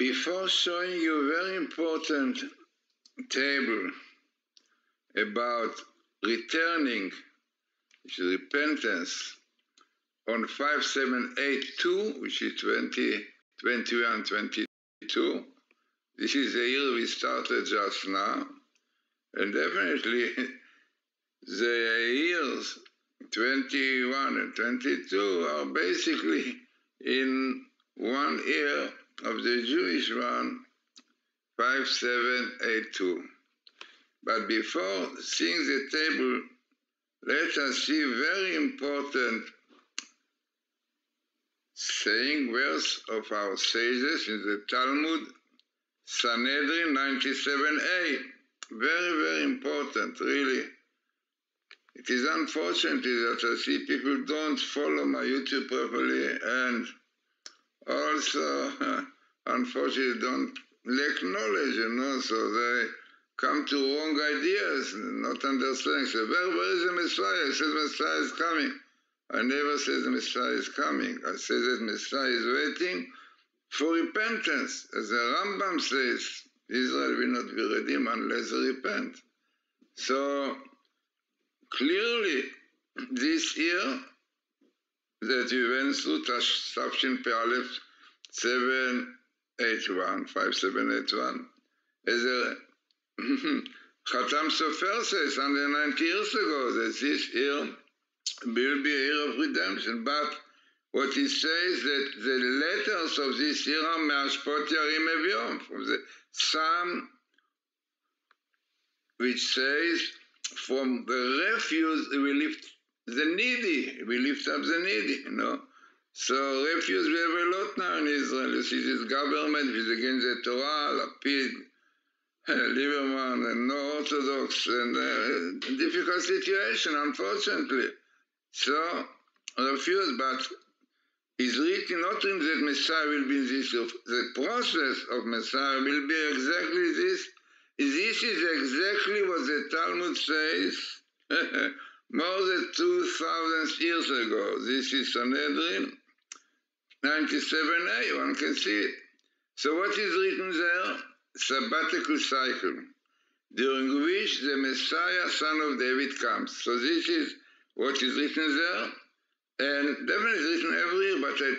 before showing you a very important table about returning, which is repentance, on 5782, which is 20, 21, 22. This is the year we started just now. And definitely the years 21 and 22 are basically in one year of the Jewish one, 5782. But before seeing the table, let us see very important saying verse of our sages in the Talmud, Sanhedrin 97a. Very, very important, really. It is unfortunate that I see people don't follow my YouTube properly and also, unfortunately, don't lack knowledge, you know, so they come to wrong ideas, not understanding. So, where, where is the Messiah? He says Messiah is coming. I never say the Messiah is coming. I say that Messiah is waiting for repentance. As the Rambam says, Israel will not be redeemed unless they repent. So, clearly, this year that we went through Tafshin Pe'alef 781, 5781, as a Khatam Sofer says 190 years ago that this year will be a year of redemption. But what he says that the letters of this year are Me'ashpot Yarim Eviom, from the Psalm which says, from the refuse we lift the needy, we lift up the needy, you know. So refuse we have a lot now in Israel. You see this government is against the Torah, Lapid, Lieberman, and no Orthodox, and uh, difficult situation, unfortunately. So, refuse, but is written not in that Messiah will be this, the process of Messiah will be exactly this. This is exactly what the Talmud says more than 2,000 years ago. This is Sanhedrin 97a, one can see it. So what is written there? Sabbatical cycle, during which the Messiah, son of David, comes. So this is what is written there, and definitely written every year, but I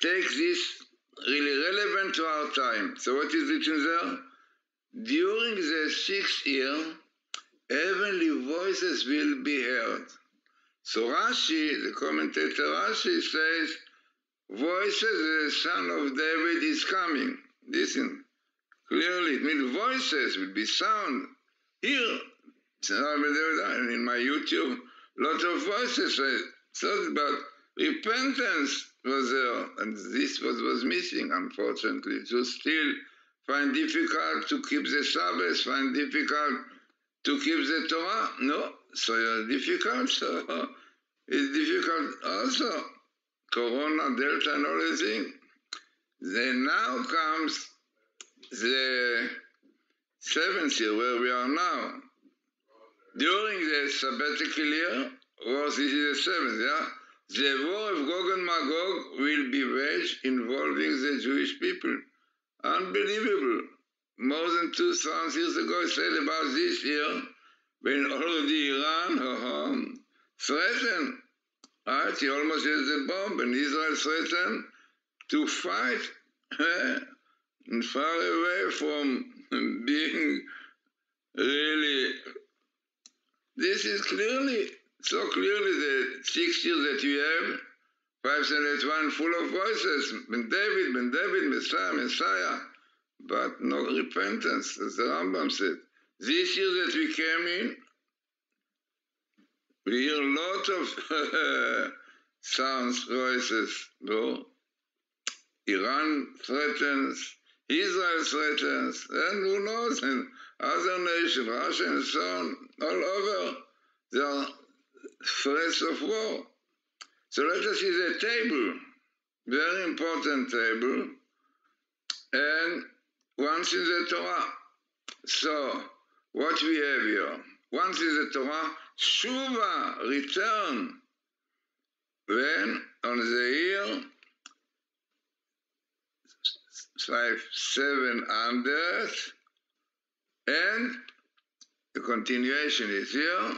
take this really relevant to our time. So what is written there? During the sixth year, heavenly voices will be heard. So Rashi, the commentator Rashi says, voices, the son of David is coming. Listen, clearly, it means voices will be sound. Here, in my YouTube, lot of voices I thought about repentance was there, and this was, was missing, unfortunately. To still find difficult to keep the Sabbath, find difficult to keep the Torah. No, so it's difficult. So it's difficult also. Corona, Delta, and all the thing. Then now comes the seventh year where we are now. During the sabbatical year, was this is the seventh, yeah? The war of Gog and Magog will be waged involving the Jewish people. Unbelievable. More than 2,000 years ago, said about this year, when already Iran uh, threatened, right? He almost has the bomb, and Israel threatened to fight and far away from being really. This is clearly, so clearly the six years that you have, 571 full of voices, Ben David, Ben David, Messiah, Messiah, but no repentance, as the Rambam said. This year that we came in, we hear a lot of sounds, voices, no? Iran threatens, Israel threatens, and who knows, and other nations, Russia and so on, all over, there are threats of war. So let us see the table, very important table, and once in the Torah. So, what we have here? Once in the Torah, Shuva, return. When? On the year five, seven hundred, and the continuation is here,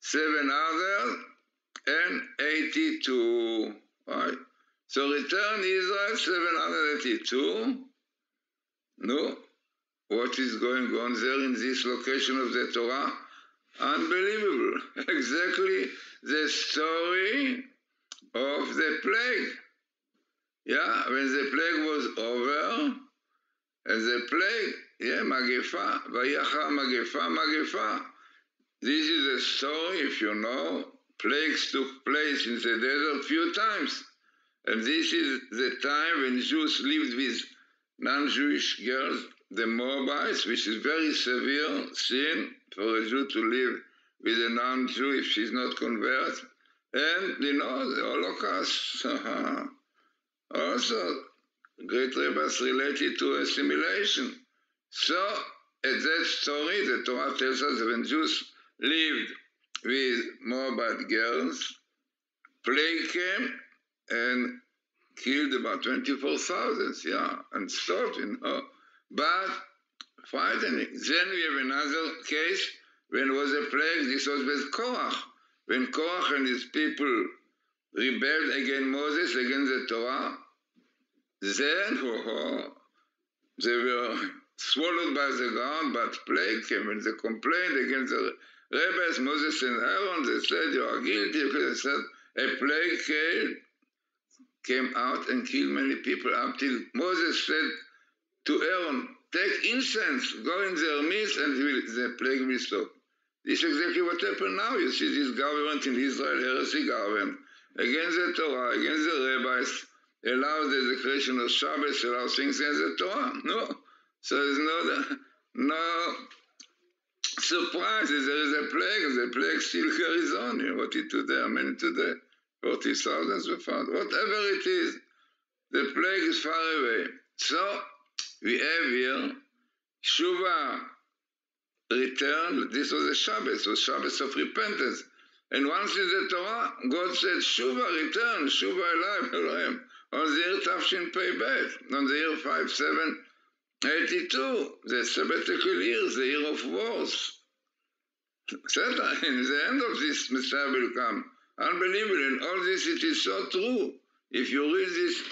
seven hundred and eighty-two. Right? So return Israel 782. No, what is going on there in this location of the Torah? Unbelievable. exactly the story of the plague. Yeah, when the plague was over, and the plague, yeah, Magefa, Vayacha Magefa, Magefa. This is a story, if you know, plagues took place in the desert few times. And this is the time when Jews lived with non-Jewish girls, the Moabites, which is very severe sin for a Jew to live with a non-Jew if she's not converted. And, you know, the Holocaust also, great rabbis related to assimilation. So, at that story, the Torah tells us when Jews lived with Moabite girls, plague came, and killed about 24,000, yeah, and stopped, you know. But frightening. Then we have another case when was a plague, this was with Korach. When Korach and his people rebelled against Moses, against the Torah, then oh, they were swallowed by the ground, but plague came and they complained against the rebels, Moses and Aaron. They said, You are guilty because they said a plague came came out and killed many people until Moses said to Aaron, Take incense, go in their midst, and the plague will stop. This is exactly what happened now. You see this government in Israel, heresy government, against the Torah, against the rabbis, allow the declaration of Shabbos, allow things against the Torah. No. So there's no, no surprise. There is a plague, the plague still carries on. You know what it today, how many today? 40,000 were found. Whatever it is, the plague is far away. So we have here Shuva return. This was a Shabbos, was Shabbos of repentance. And once in the Torah, God said, Shuva return, Shuva alive, Elohim, on the year Tafshin Pei Bet, on the year 5782, the sabbatical year, the year of wars. Satan, in the end of this Messiah will come. Unbelievable. And all this, it is so true. If you read this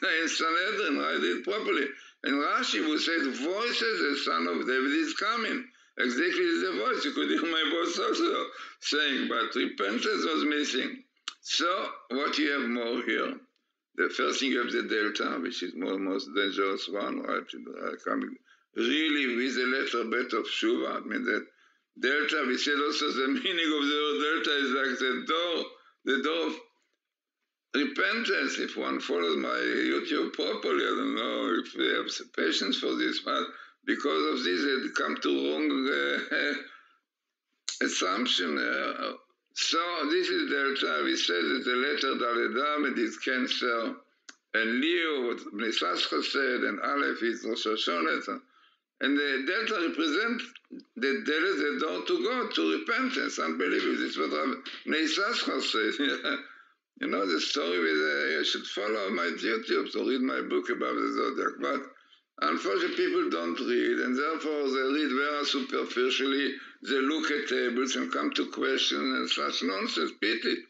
in Sanhedrin, write it properly. And Rashi would say, the voices, the son of David is coming. Exactly the voice. You could hear my voice also saying, but repentance was missing. So, what you have more here? The first thing you have the delta, which is more most dangerous one, right? Uh, coming really with the letter bet of Shuva. I mean that delta, we said also the meaning of the word delta is like the door, the door of repentance. If one follows my YouTube properly, I don't know if they have patience for this, but because of this, they come to wrong uh, assumption. Uh, so this is delta. We said that the letter Daledam it is cancer, and Leo, what Nisascha said, and Aleph is Rosh Hashanah. And the delta represents the delta, the door to God, to repentance, unbelievable. This is what Neisascha says. you know the story with, uh, you should follow my YouTube to read my book about the Zodiac. But unfortunately, people don't read, and therefore they read very superficially. They look at tables and come to questions and such nonsense. Pity.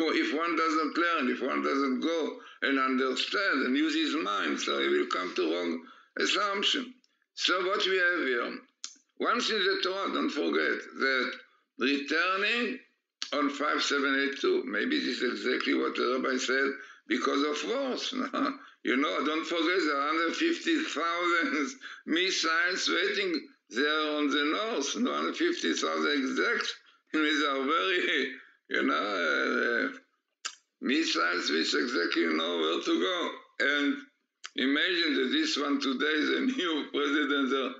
If one doesn't learn, if one doesn't go and understand and use his mind, so he will come to wrong assumption. So what we have here, once in the Torah, don't forget that returning on 5782, maybe this is exactly what the rabbi said, because of wars. you know, don't forget there are 150,000 missiles waiting there on the north, 150,000 exact. These are very, you know, uh, missiles which exactly know where to go. And Imagine that this one today is a new president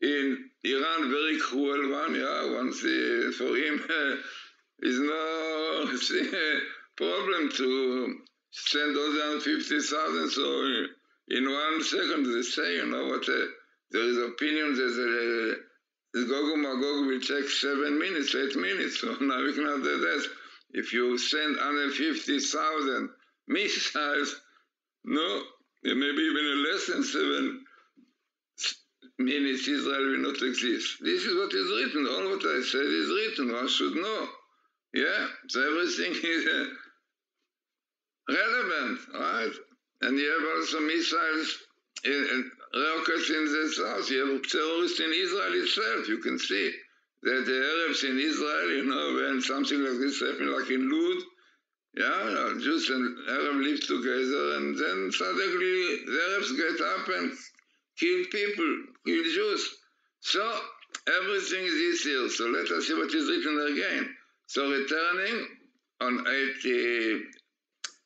in Iran, very cruel one, yeah, one see, for him uh, is no problem to send those 50,000, so in one second they say, you know what, uh, there is opinion that uh, Gog Magog will take seven minutes, eight minutes, so now we cannot do that. If you send 150,000 missiles, no, maybe even less than seven minutes Israel will not exist. This is what is written. All what I said is written. One should know. Yeah, so everything is uh, relevant, right? And you have also missiles, in, rockets in the south. You have terrorists in Israel itself. You can see that the Arabs in Israel, you know, when something like this happened, like in Lud, yeah, Jews and Arabs live together, and then suddenly the Arabs get up and kill people, kill Jews. So everything is here. So let us see what is written again. So returning on 80,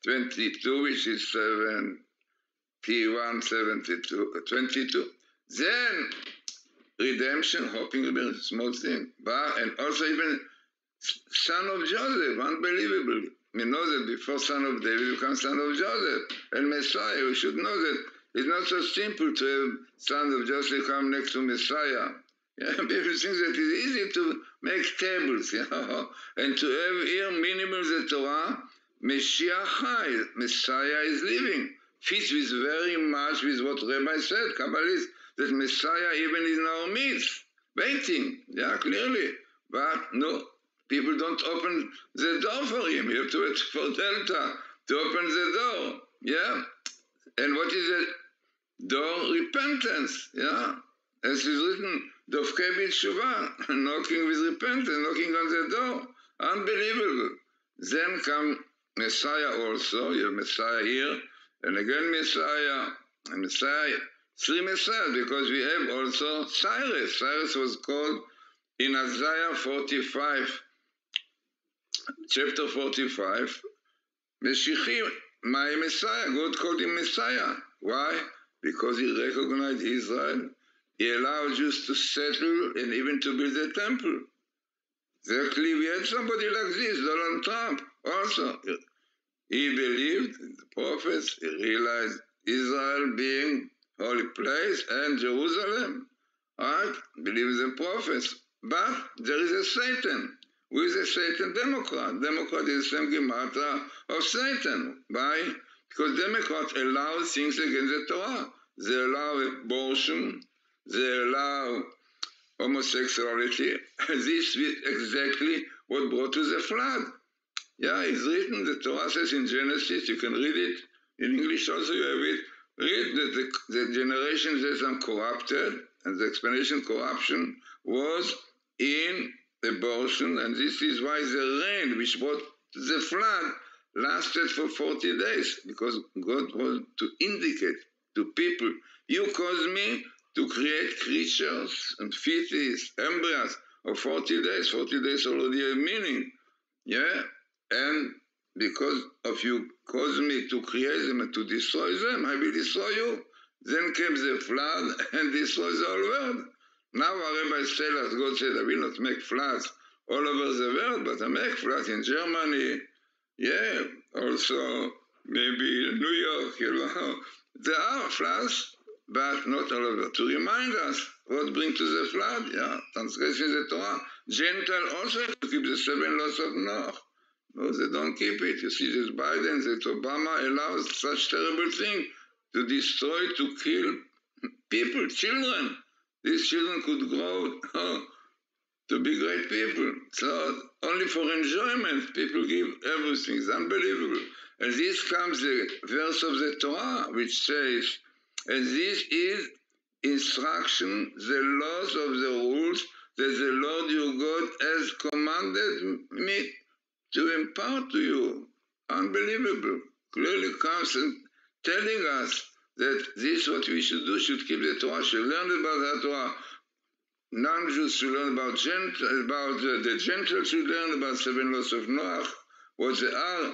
22, which is 71, 72, 22. Then redemption, hoping to be a small thing. But, and also even son of Joseph, unbelievable. We know that before son of David becomes son of Joseph and Messiah. We should know that it's not so simple to have son of Joseph come next to Messiah. Yeah, people think that it's easy to make tables, you know, and to have here minimal the Torah, Mashiach Messiah is living. Fits with very much with what Rabbi said, Kabbalist, that Messiah even is now midst, waiting, yeah, clearly. But no, people don't open the door for him. You have to wait for Delta to open the door, yeah. And what is it? Door repentance, yeah. As is written, Dovke B'tshuva, knocking with repentance, knocking on the door. Unbelievable. Then come Messiah also, you have Messiah here, and again Messiah, and Messiah, three Messiahs, because we have also Cyrus. Cyrus was called in Isaiah 45, chapter 45, Meshichim, my Messiah. God called him Messiah. Why? Because he recognized Israel he allowed Jews to settle and even to build a temple. Exactly, we had somebody like this, Donald Trump, also. He believed in the prophets, he realized Israel being holy place and Jerusalem, right? Believes the prophets. But there is a Satan. Is a Satan Democrat? Democrat is the same gematria uh, of Satan. Why? Because Democrats allow things against the Torah. They allow abortion, they allow homosexuality. this is exactly what brought to the flood. Yeah, it's written, the Torah says in Genesis, you can read it, in English also you have it, read that the, the generation that are corrupted, and the explanation corruption was in abortion, and this is why the rain which brought the flood lasted for 40 days, because God wanted to indicate to people, you caused me to create creatures and fetus, embryos of 40 days. 40 days already have meaning. Yeah? And because of you caused me to create them and to destroy them, I will destroy you. Then came the flood and destroys the whole world. Now our rabbis tell us, God said, I will not make floods all over the world, but I make floods in Germany. Yeah, also maybe New York, you know. There are floods but not all over. To remind us what brings to the flood, yeah, transgressing the Torah. Gentile also to keep the seven laws of Noah. No, they don't keep it. You see, this Biden, that Obama allows such terrible thing to destroy, to kill people, children. These children could grow oh, to be great people. So only for enjoyment, people give everything. It's unbelievable. And this comes the verse of the Torah, which says, and this is instruction, the laws of the rules that the Lord your God has commanded me to impart to you. Unbelievable. Clearly comes and telling us that this is what we should do, should keep the Torah, should learn about the Torah. Non-Jews should learn about, gent- about uh, the Gentiles should learn about seven laws of Noah, what they are,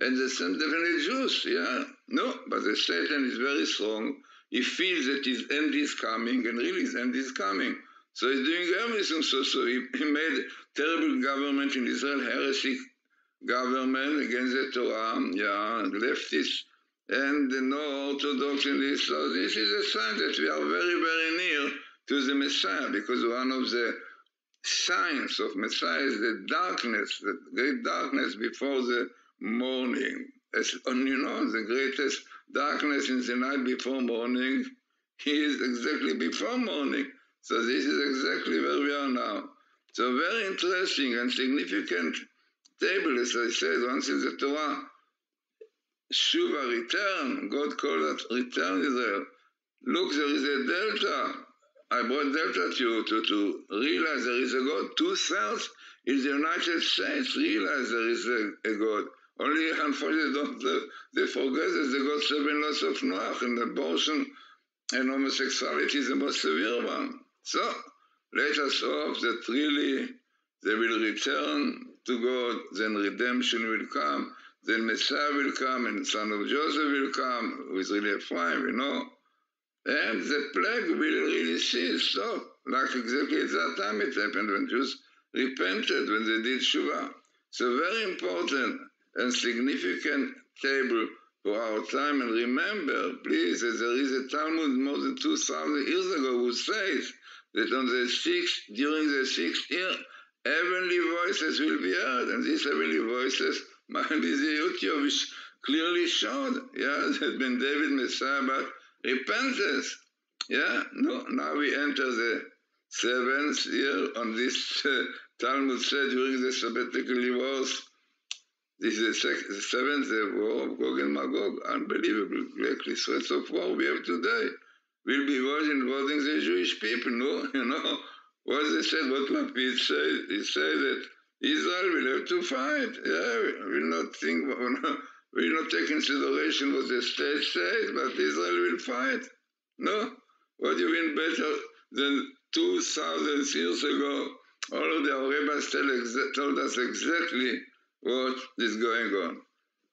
and the same definitely Jews, yeah. No, but the Satan is very strong, he feels that his end is coming, and really his end is coming. So he's doing everything. So, so he, he made terrible government in Israel, heresy government against the Torah, yeah, leftist, and no orthodox in this. So this is a sign that we are very, very near to the Messiah, because one of the signs of Messiah is the darkness, the great darkness before the morning. As, you know, the greatest darkness in the night before morning, is exactly before morning. So this is exactly where we are now. So very interesting and significant table, as I said once in the Torah. Shuva, return. God called that return Israel. Look, there is a delta. I brought delta to you to, to realize there is a God. Two-thirds in the United States realize there is a, a God. Only, unfortunately, don't, they, they forget that they got seven laws of Noach and abortion and homosexuality is the most severe one. So, let us hope that really they will return to God, then redemption will come, then Messiah will come, and son of Joseph will come, is really Ephraim, you know. And the plague will really cease, so like exactly at that time it happened when Jews repented, when they did Shuvah. So very important and significant table for our time. And remember, please, that there is a Talmud more than 2,000 years ago who says that on the sixth, during the sixth year, heavenly voices will be heard. And these heavenly voices be the which clearly showed, yeah, that when David Messiah about repentance. Yeah, no, now we enter the seventh year on this uh, Talmud said during the sabbatical wars this is the, the seventh war of Gog and Magog. Unbelievable, exactly threats of war we have today. We'll be wars involving the Jewish people, no? You know, what they said, what Lapid said, he said that Israel will have to fight. Yeah, we will not think, will not take consideration what the state says, but Israel will fight. No? What you mean better than 2,000 years ago? All of the rabbis told us exactly what is going on.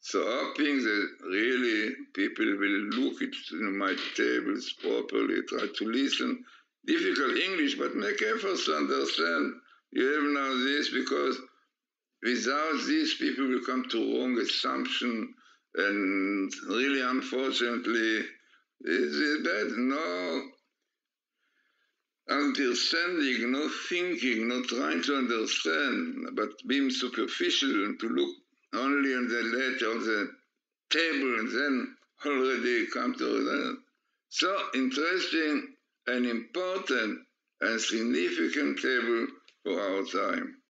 So hoping that really people will look at my tables properly, try to listen. Difficult English, but make efforts to understand. You have now this because without this, people will come to wrong assumption, and really, unfortunately, it's bad. No understanding, not thinking, not trying to understand, but being superficial and to look only on the letter on the table and then already come to that. So interesting and important and significant table for time.